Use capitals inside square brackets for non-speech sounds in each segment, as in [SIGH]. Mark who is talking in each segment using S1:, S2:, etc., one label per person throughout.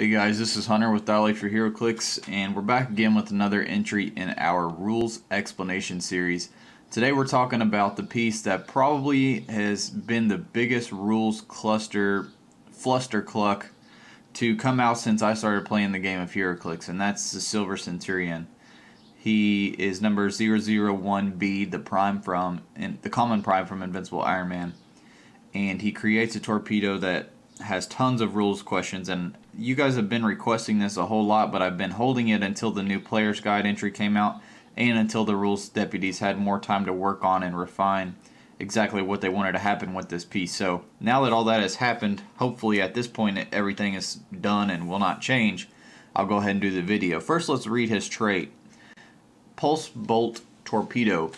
S1: Hey guys, this is Hunter with Dial for HeroClix, and we're back again with another entry in our rules explanation series. Today we're talking about the piece that probably has been the biggest rules cluster fluster cluck to come out since I started playing the game of HeroClix, and that's the Silver Centurion. He is number 001B, the prime from and the common prime from Invincible Iron Man, and he creates a torpedo that has tons of rules questions and you guys have been requesting this a whole lot but I've been holding it until the new player's guide entry came out and until the rules deputies had more time to work on and refine exactly what they wanted to happen with this piece. So now that all that has happened, hopefully at this point everything is done and will not change, I'll go ahead and do the video. First let's read his trait. Pulse Bolt Torpedo.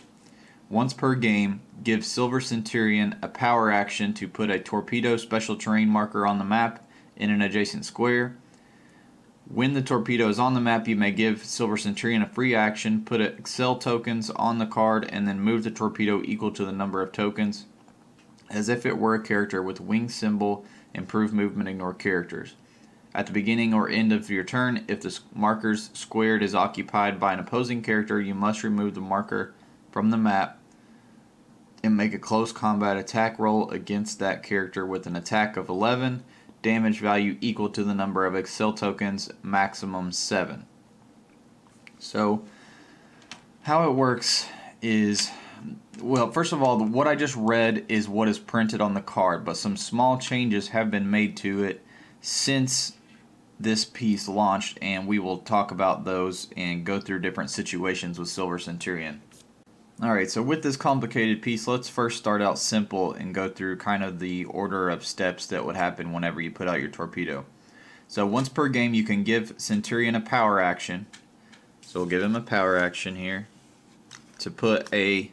S1: Once per game, give Silver Centurion a power action to put a torpedo special terrain marker on the map in an adjacent square. When the torpedo is on the map, you may give Silver Centurion a free action, put Accel tokens on the card, and then move the torpedo equal to the number of tokens, as if it were a character with wing symbol, improve movement, ignore characters. At the beginning or end of your turn, if the marker's squared is occupied by an opposing character, you must remove the marker from the map and make a close combat attack roll against that character with an attack of 11, damage value equal to the number of Accel tokens, maximum 7. So, how it works is well, first of all, what I just read is what is printed on the card, but some small changes have been made to it since this piece launched, and we will talk about those and go through different situations with Silver Centurion. Alright, so with this complicated piece, let's first start out simple and go through kind of the order of steps that would happen whenever you put out your torpedo. So once per game, you can give Centurion a power action. So we'll give him a power action here to put a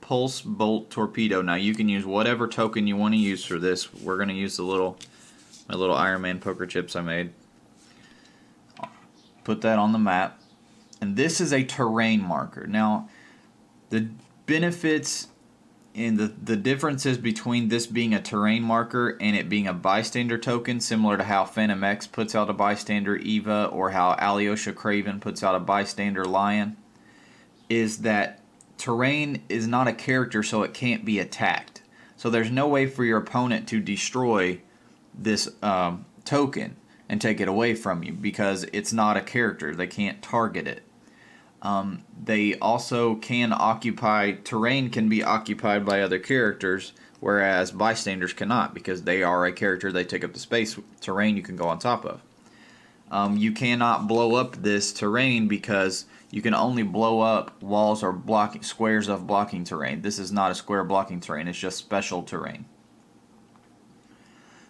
S1: pulse bolt torpedo. Now you can use whatever token you want to use for this. We're going to use the little my little Iron Man poker chips I made. Put that on the map. And this is a terrain marker. Now, the benefits and the, the differences between this being a terrain marker and it being a bystander token, similar to how Phantom X puts out a bystander Eva or how Alyosha Kraven puts out a bystander Lion, is that terrain is not a character, so it can't be attacked. So there's no way for your opponent to destroy this um, token and take it away from you because it's not a character. They can't target it. Um, they also can occupy terrain can be occupied by other characters, whereas bystanders cannot because they are a character. They take up the space. Terrain you can go on top of. Um, you cannot blow up this terrain because you can only blow up walls or squares of blocking terrain. This is not a square blocking terrain. It's just special terrain.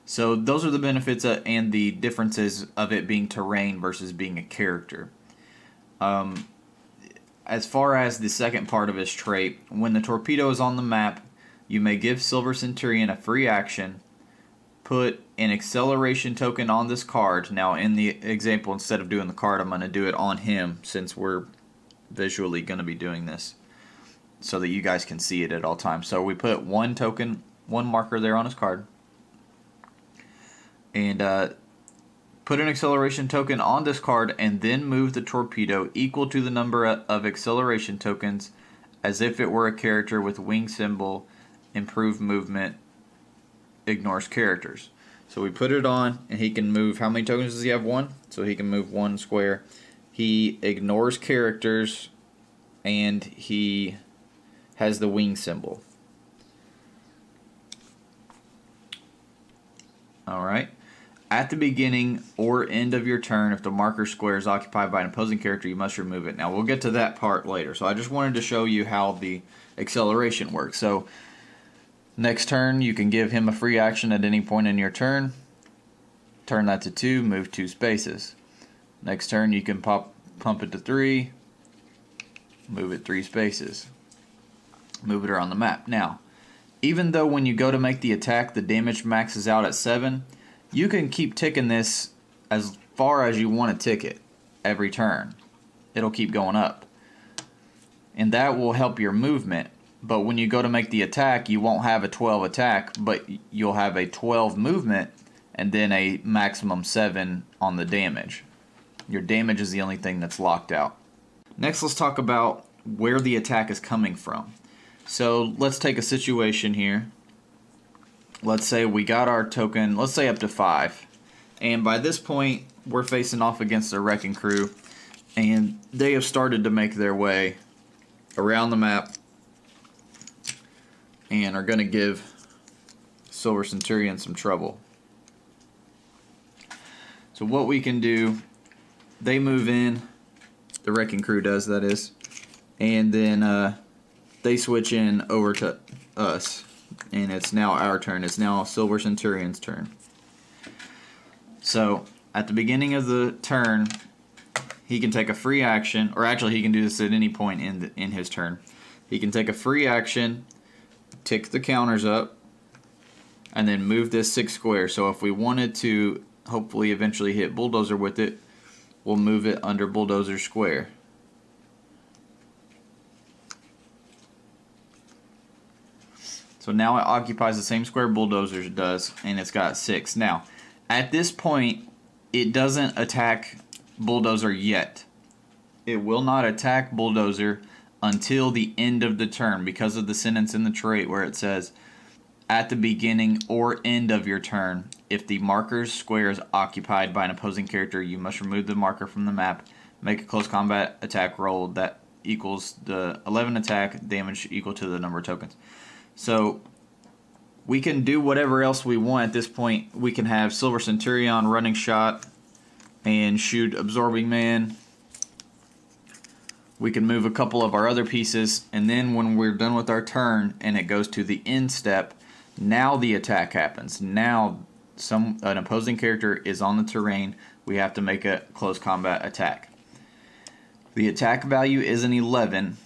S1: So those are the benefits and the differences of it being terrain versus being a character. Um, as far as the second part of his trait, when the torpedo is on the map, you may give Silver Centurion a free action, put an acceleration token on this card. Now, in the example, instead of doing the card, I'm going to do it on him since we're visually going to be doing this so that you guys can see it at all times. So we put one token, one marker there on his card. And uh, Put an acceleration token on this card and then move the torpedo equal to the number of acceleration tokens as if it were a character with wing symbol, improved movement, ignores characters. So we put it on and he can move, how many tokens does he have? One? So he can move one square. He ignores characters and he has the wing symbol. Alright. At the beginning or end of your turn, if the marker square is occupied by an opposing character, you must remove it. Now, we'll get to that part later. So I just wanted to show you how the acceleration works. So next turn, you can give him a free action at any point in your turn. Turn that to 2, move 2 spaces. Next turn, you can pop pump it to 3, move it 3 spaces. Move it around the map. Now, even though when you go to make the attack, the damage maxes out at 7, you can keep ticking this as far as you want to tick it every turn. It'll keep going up. And that will help your movement. But when you go to make the attack, you won't have a 12 attack, but you'll have a 12 movement and then a maximum 7 on the damage. Your damage is the only thing that's locked out. Next, let's talk about where the attack is coming from. So let's take a situation here. Let's say we got our token, let's say up to 5. And by this point, we're facing off against the Wrecking Crew. And they have started to make their way around the map and are going to give Silver Centurion some trouble. So what we can do, they move in, the Wrecking Crew does, that is, and then uh, they switch in over to us, and it's now our turn. It's now Silver Centurion's turn. So at the beginning of the turn, he can take a free action, or actually he can do this at any point in the, in his turn. He can take a free action, tick the counters up, and then move this six square. So if we wanted to hopefully eventually hit bulldozer with it, we'll move it under bulldozer square. So now it occupies the same square bulldozer does, and it's got six. Now, at this point, it doesn't attack bulldozer yet. It will not attack bulldozer until the end of the turn because of the sentence in the trait where it says at the beginning or end of your turn. If the marker's square is occupied by an opposing character, you must remove the marker from the map, make a close combat attack roll that equals the 11 attack damage equal to the number of tokens. So we can do whatever else we want at this point. We can have Silver Centurion running shot and shoot Absorbing Man. We can move a couple of our other pieces, and then when we're done with our turn and it goes to the end step, now the attack happens. Now some an opposing character is on the terrain. We have to make a close combat attack. The attack value is an 11,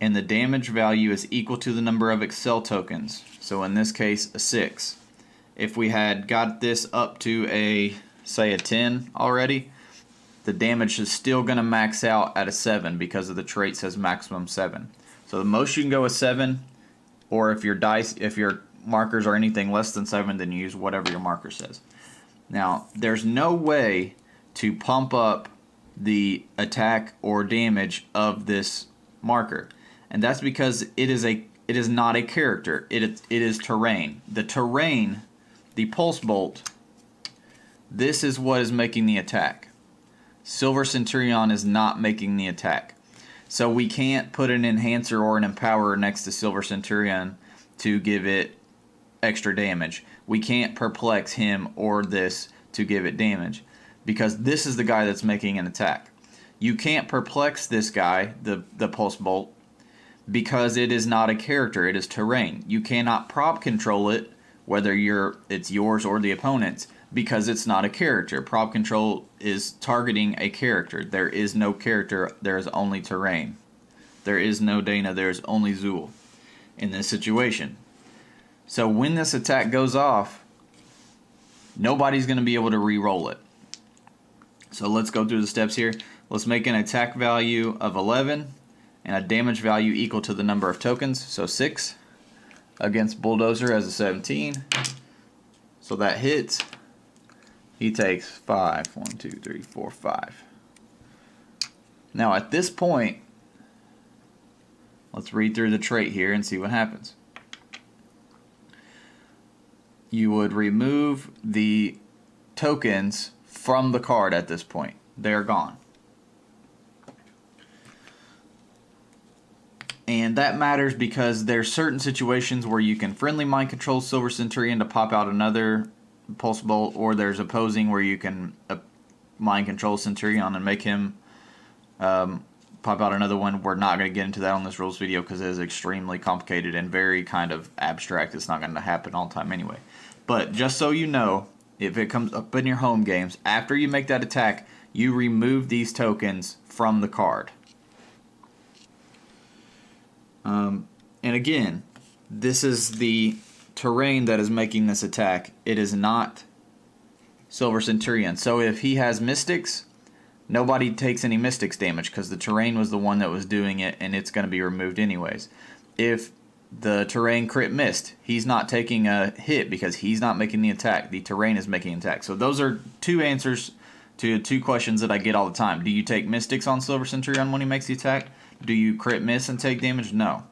S1: and the damage value is equal to the number of Accel tokens. So in this case, a 6. If we had got this up to a, say, a 10 already, the damage is still going to max out at a 7 because of the trait says maximum 7. So the most you can go is 7, or if your dice, if your markers are anything less than 7, then you use whatever your marker says. Now, there's no way to pump up the attack or damage of this marker. And that's because it is a it is not a character. It is, it is terrain. The terrain, the pulse bolt, this is what is making the attack. Silver Centurion is not making the attack. So we can't put an enhancer or an empower next to Silver Centurion to give it extra damage. We can't perplex him or this to give it damage because this is the guy that's making an attack. You can't perplex this guy, the, the pulse bolt, because it is not a character, it is terrain. You cannot prob control it, whether you're it's yours or the opponent's, because it's not a character. Prob control is targeting a character. There is no character, there is only terrain. There is no Dana, there is only Zuul in this situation. So when this attack goes off, nobody's going to be able to re-roll it. So let's go through the steps here. Let's make an attack value of 11 and a damage value equal to the number of tokens, so 6 against Bulldozer as a 17. So that hits. He takes 5. 1, 2, 3, 4, 5. Now at this point, let's read through the trait here and see what happens you would remove the tokens from the card at this point. They're gone. And that matters because there's certain situations where you can friendly mind control Silver Centurion to pop out another Pulse Bolt, or there's opposing where you can uh, mind control Centurion and make him um, pop out another one. We're not going to get into that on this rules video because it is extremely complicated and very kind of abstract. It's not going to happen all the time anyway. But just so you know, if it comes up in your home games, after you make that attack, you remove these tokens from the card. Um, and again, this is the terrain that is making this attack. It is not Silver Centurion. So if he has Mystics, nobody takes any Mystics damage because the terrain was the one that was doing it and it's going to be removed anyways. If the terrain crit missed. He's not taking a hit because he's not making the attack. The terrain is making attack. So those are two answers to two questions that I get all the time. Do you take Mystics on Silver Centurion when he makes the attack? Do you crit miss and take damage? No.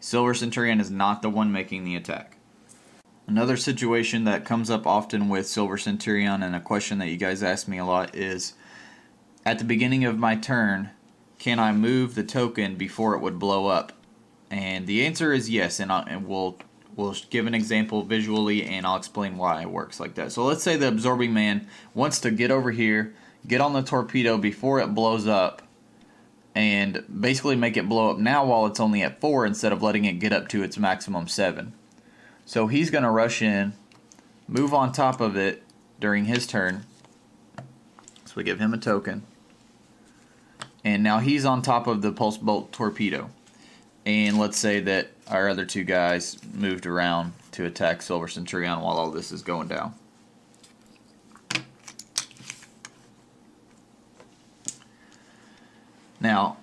S1: Silver Centurion is not the one making the attack. Another situation that comes up often with Silver Centurion and a question that you guys ask me a lot is at the beginning of my turn, can I move the token before it would blow up? And the answer is yes, and, I, and we'll we'll give an example visually and I'll explain why it works like that. So let's say the absorbing man wants to get over here, get on the torpedo before it blows up, and basically make it blow up now while it's only at 4 instead of letting it get up to its maximum 7. So he's going to rush in, move on top of it during his turn. So we give him a token. And now he's on top of the pulse bolt torpedo. And let's say that our other two guys moved around to attack Silver Centurion while all this is going down. Now,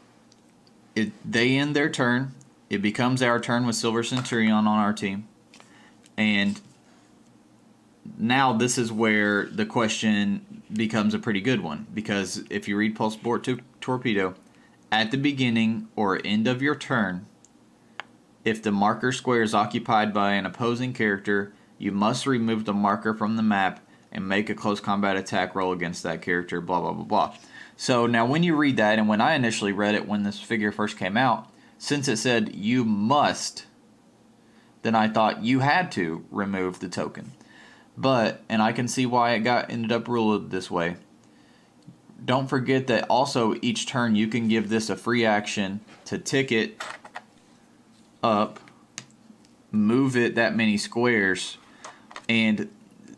S1: it, they end their turn. It becomes our turn with Silver Centurion on our team. And now this is where the question becomes a pretty good one. Because if you read Pulse Bolt to Torpedo, at the beginning or end of your turn, if the marker square is occupied by an opposing character, you must remove the marker from the map and make a close combat attack roll against that character, blah, blah, blah, blah. So now when you read that, and when I initially read it when this figure first came out, since it said you must, then I thought you had to remove the token. But, and I can see why it got ended up ruled this way. Don't forget that also each turn you can give this a free action to tick it up, move it that many squares, and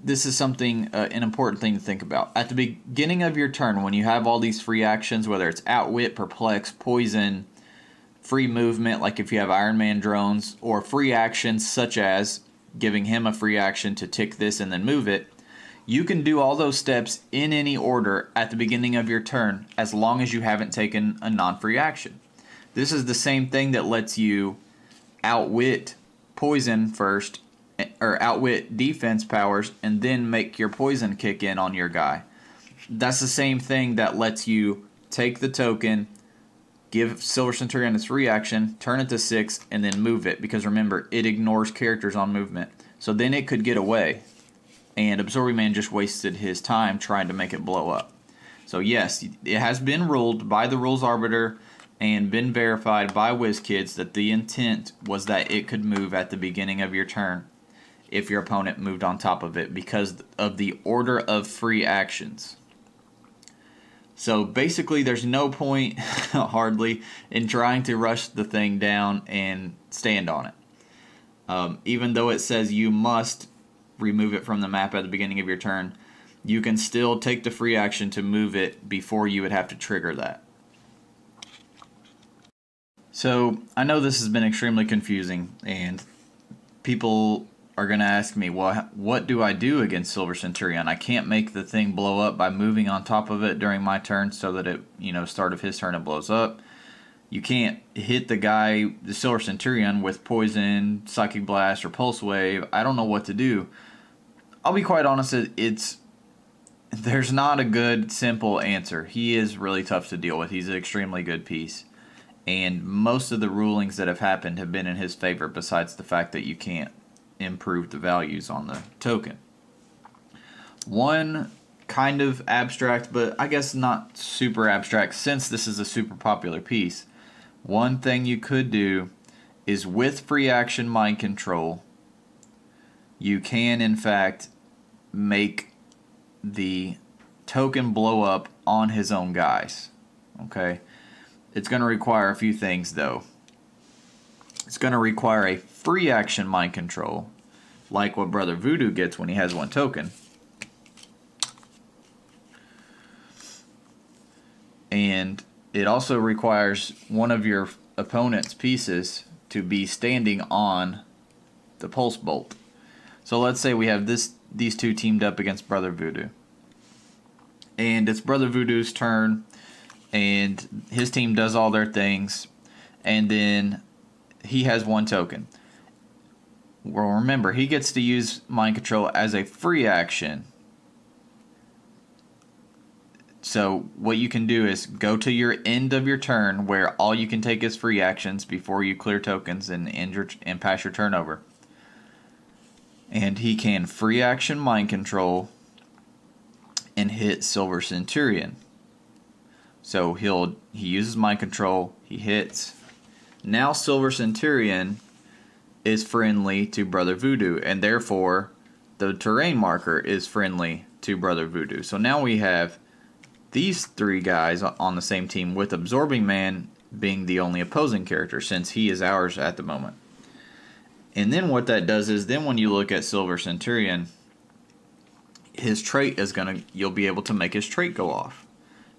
S1: this is something uh, an important thing to think about. At the beginning of your turn when you have all these free actions whether it's outwit perplex poison free movement like if you have iron man drones or free actions such as giving him a free action to tick this and then move it you can do all those steps in any order at the beginning of your turn as long as you haven't taken a non-free action. This is the same thing that lets you outwit poison first or outwit defense powers and then make your poison kick in on your guy. That's the same thing that lets you take the token, give Silver Centurion its reaction, turn it to six, and then move it. Because remember, it ignores characters on movement. So then it could get away. And Absorbing Man just wasted his time trying to make it blow up. So yes, it has been ruled by the rules arbiter and been verified by WizKids that the intent was that it could move at the beginning of your turn if your opponent moved on top of it because of the order of free actions. So basically, there's no point, [LAUGHS] hardly, in trying to rush the thing down and stand on it. Um, even though it says you must remove it from the map at the beginning of your turn, you can still take the free action to move it before you would have to trigger that. So I know this has been extremely confusing, and people are going to ask me, well, what do I do against Silver Centurion? I can't make the thing blow up by moving on top of it during my turn so that it, you know, start of his turn it blows up. You can't hit the guy, the Silver Centurion, with poison, psychic blast, or pulse wave. I don't know what to do. I'll be quite honest. It's there's not a good simple answer. He is really tough to deal with. He's an extremely good piece, and most of the rulings that have happened have been in his favor. Besides the fact that you can't improve the values on the token. One kind of abstract, but I guess not super abstract since this is a super popular piece. One thing you could do is with free action mind control, you can in fact make the token blow up on his own guys. Okay? It's going to require a few things though. It's going to require a free action mind control, like what Brother Voodoo gets when he has one token. And it also requires one of your opponent's pieces to be standing on the pulse bolt. So let's say we have this these two teamed up against Brother Voodoo. And it's Brother Voodoo's turn and his team does all their things and then he has one token. Well, remember, he gets to use mind control as a free action. So what you can do is go to your end of your turn where all you can take is free actions before you clear tokens and end your, and pass your turn over. And he can free action mind control and hit Silver Centurion. So he'll he uses mind control, he hits. Now Silver Centurion is friendly to Brother Voodoo, and therefore the terrain marker is friendly to Brother Voodoo. So now we have these three guys on the same team with Absorbing Man being the only opposing character since he is ours at the moment. And then what that does is then when you look at Silver Centurion, his trait is gonna you'll be able to make his trait go off.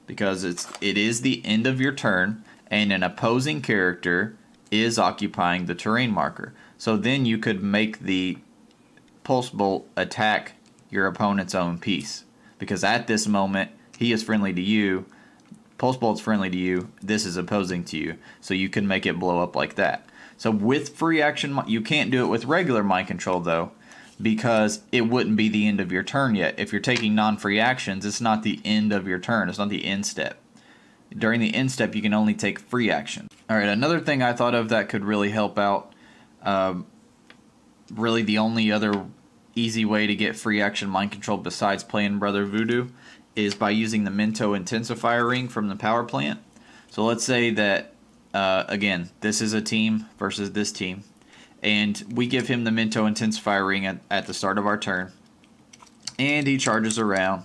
S1: Because it's it is the end of your turn and an opposing character is occupying the terrain marker. So then you could make the pulse bolt attack your opponent's own piece. Because at this moment he is friendly to you, pulse bolt's friendly to you, this is opposing to you. So you can make it blow up like that. So with free action, you can't do it with regular mind control though, because it wouldn't be the end of your turn yet. If you're taking non-free actions, it's not the end of your turn. It's not the end step. During the end step, you can only take free action. All right, another thing I thought of that could really help out, um, really the only other easy way to get free action mind control besides playing Brother Voodoo is by using the Mento Intensifier Ring from the power plant. So let's say that, uh, again, this is a team versus this team. And we give him the Mento Intensifier Ring at, at the start of our turn. And he charges around.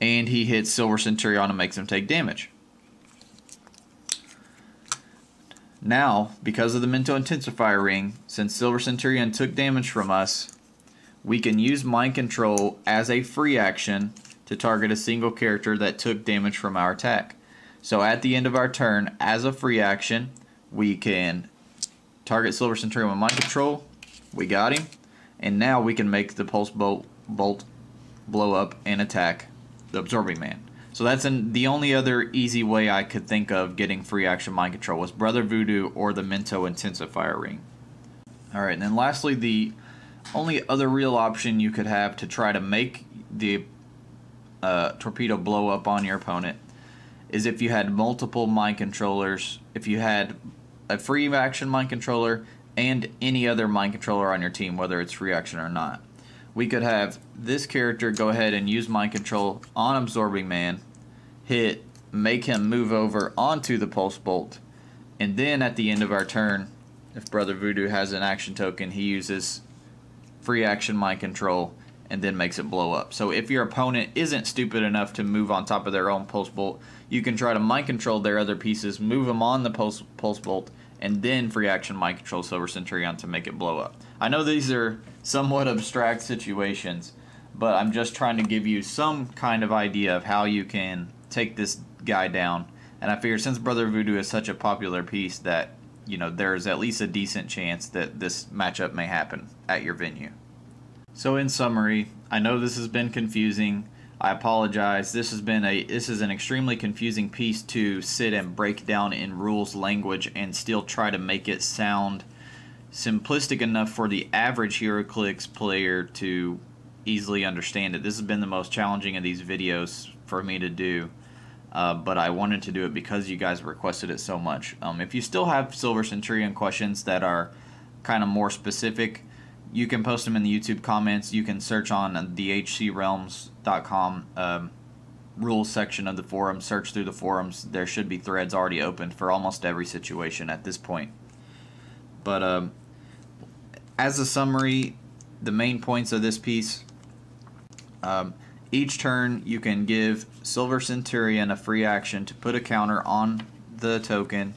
S1: And he hits Silver Centurion and makes him take damage. Now, because of the Mento Intensifier Ring, since Silver Centurion took damage from us, we can use Mind Control as a free action to target a single character that took damage from our attack. So at the end of our turn, as a free action, we can target Silver Centurion with Mind Control. We got him. And now we can make the Pulse Bolt, bolt blow up and attack the Absorbing Man. So that's an, the only other easy way I could think of getting free action mind control was Brother Voodoo or the Mento Intensifier Ring. Alright, and then lastly, the only other real option you could have to try to make the uh, torpedo blow up on your opponent is if you had multiple mind controllers, if you had a free action mind controller and any other mind controller on your team, whether it's free action or not. We could have this character go ahead and use mind control on Absorbing Man, hit, make him move over onto the Pulse Bolt, and then at the end of our turn, if Brother Voodoo has an action token, he uses free action mind control and then makes it blow up. So if your opponent isn't stupid enough to move on top of their own pulse bolt, you can try to mind control their other pieces, move them on the pulse, pulse bolt, and then free action mind control Silver Centurion to make it blow up. I know these are somewhat abstract situations, but I'm just trying to give you some kind of idea of how you can take this guy down. And I figure since Brother Voodoo is such a popular piece that, you know, there's at least a decent chance that this matchup may happen at your venue. So in summary, I know this has been confusing. I apologize. This has been a this is an extremely confusing piece to sit and break down in rules language and still try to make it sound simplistic enough for the average HeroClix player to easily understand it. This has been the most challenging of these videos for me to do. Uh, but I wanted to do it because you guys requested it so much. Um, if you still have Silver Centurion questions that are kind of more specific, you can post them in the YouTube comments. You can search on the hcrealms.com um, rules section of the forum. Search through the forums. There should be threads already open for almost every situation at this point. But um, as a summary, the main points of this piece. Um, each turn, you can give Silver Centurion a free action to put a counter on the token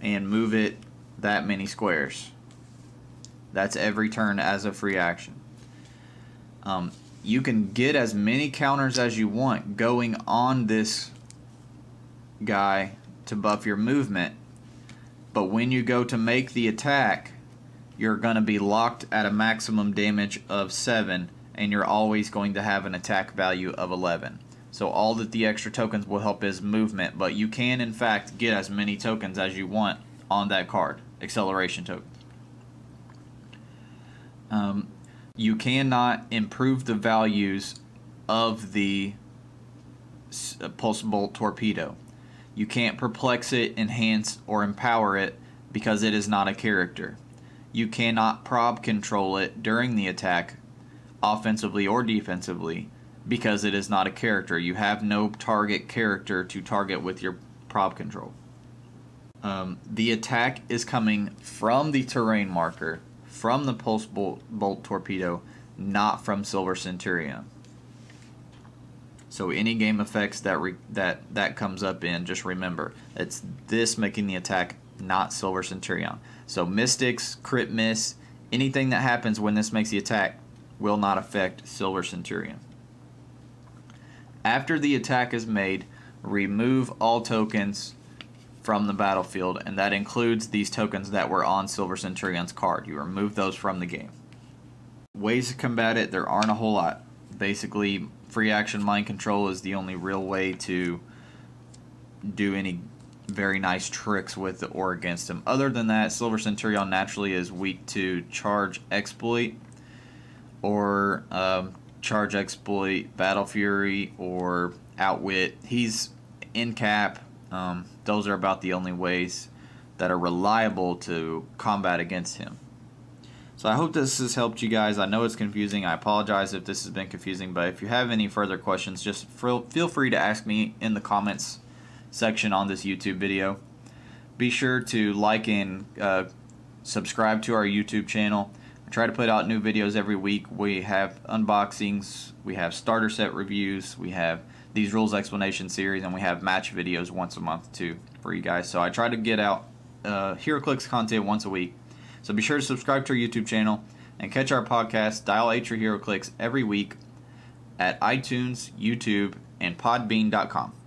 S1: and move it that many squares. That's every turn as a free action. Um, you can get as many counters as you want going on this guy to buff your movement. But when you go to make the attack, you're going to be locked at a maximum damage of 7 and you're always going to have an attack value of 11. So all that the extra tokens will help is movement, but you can in fact get as many tokens as you want on that card, acceleration token. Um, you cannot improve the values of the uh, pulse bolt torpedo. You can't perplex it, enhance, or empower it because it is not a character. You cannot prob control it during the attack, offensively or defensively, because it is not a character. You have no target character to target with your prob control. Um, the attack is coming from the terrain marker, from the pulse bolt, bolt torpedo, not from Silver Centurion. So any game effects that re, that that comes up in, just remember it's this making the attack, not Silver Centurion. So mystics, crit miss, anything that happens when this makes the attack will not affect Silver Centurion. After the attack is made, remove all tokens from the battlefield, and that includes these tokens that were on Silver Centurion's card. You remove those from the game. Ways to combat it, there aren't a whole lot. Basically, free action mind control is the only real way to do any very nice tricks with the or against him. Other than that, Silver Centurion naturally is weak to charge exploit or um, charge exploit, battle fury, or outwit. He's in cap. Um, those are about the only ways that are reliable to combat against him. So I hope this has helped you guys. I know it's confusing. I apologize if this has been confusing, but if you have any further questions, just feel free to ask me in the comments section on this YouTube video. Be sure to like and uh, subscribe to our YouTube channel. I try to put out new videos every week. We have unboxings, we have starter set reviews, we have these rules explanation series, and we have match videos once a month too for you guys. So I try to get out uh, HeroClix content once a week. So be sure to subscribe to our YouTube channel and catch our podcast, Dial H or HeroClix, every week at iTunes, YouTube, and Podbean.com.